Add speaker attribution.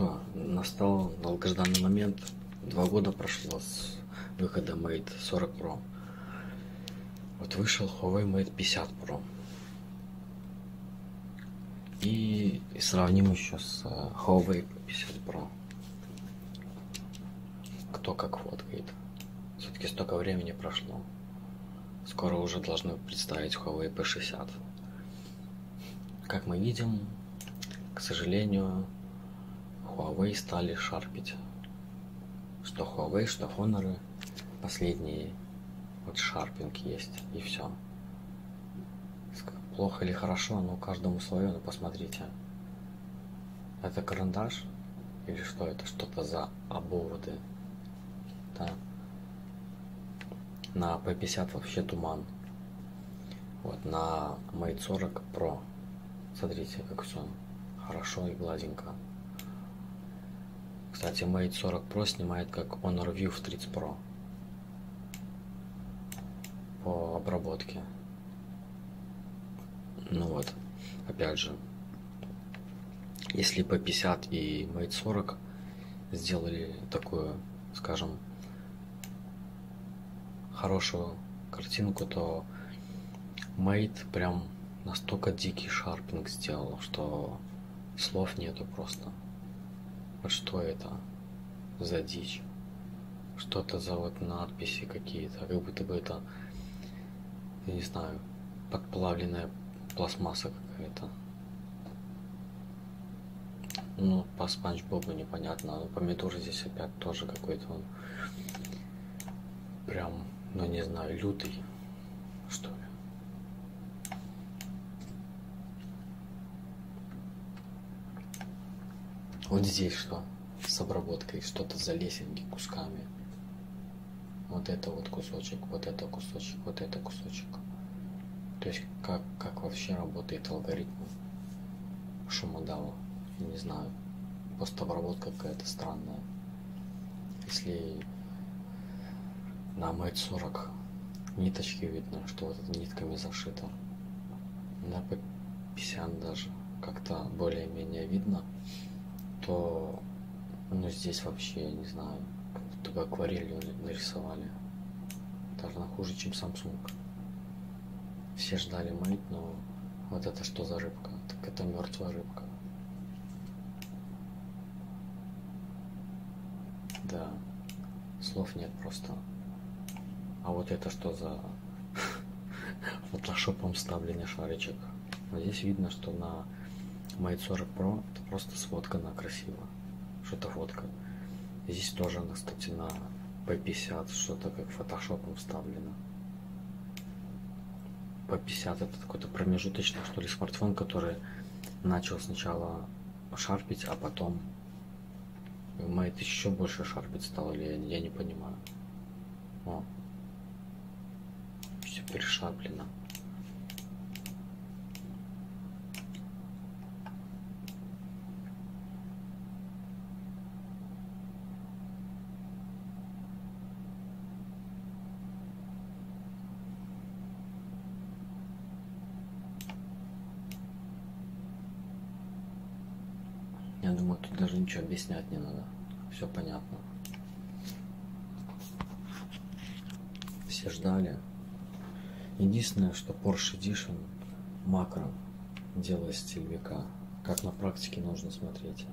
Speaker 1: что, настал долгожданный момент. Два года прошло с выхода Mate 40 Pro. Вот вышел Huawei Mate 50 Pro. И, и сравним еще с э, Huawei 50 Pro. Кто как фоткает. Все-таки столько времени прошло. Скоро уже должны представить Huawei P60. Как мы видим, к сожалению, Huawei стали шарпить. Что Huawei, что Honor, последние вот шарпинг есть, и все. Плохо или хорошо, но каждому свое, но посмотрите. Это карандаш? Или что это? Что-то за обводы. Да. На P50 вообще туман. Вот на Mate 40 Pro. Смотрите, как все хорошо и гладенько. Кстати, Mate 40 Pro снимает как Honor View в 30 Pro по обработке. Ну вот, опять же, если по 50 и Mate 40 сделали такую, скажем, хорошую картинку, то Mate прям настолько дикий шарпинг сделал, что слов нету просто. Вот что это за дичь? Что-то за вот надписи какие-то, как будто бы это, я не знаю, подплавленная пластмасса какая-то. Ну, по Спанч Бобу непонятно, но помидор здесь опять тоже какой-то он прям, ну не знаю, лютый, что ли. Вот здесь что? С обработкой, что-то за лесенки кусками. Вот это вот кусочек, вот это кусочек, вот это кусочек. То есть как, как вообще работает алгоритм шумодава, я не знаю. Просто обработка какая-то странная. Если на Mate 40 ниточки видно, что вот это нитками зашито. На P50 даже как-то более-менее видно то ну, здесь вообще, я не знаю, только акварелью нарисовали. Даже хуже, чем Samsung. Все ждали мыть, но вот это что за рыбка? Так это мертвая рыбка. Да, слов нет просто. А вот это что за фотошопом вставленный шаричек? Здесь видно, что на Mate 40 Pro это просто сфоткано красиво. Что-то фотка. Здесь тоже, кстати, на P50 что-то как фотошопом вставлено. P50 это какой-то промежуточный, что ли, смартфон, который начал сначала шарпить, а потом Mate еще больше шарпить стал, или я, я не понимаю. О. Все перешарплено. Я думаю, тут даже ничего объяснять не надо. Все понятно. Все ждали. Единственное, что Porsche Edition макро делает стиль века. Как на практике нужно смотреть.